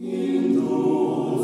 in duo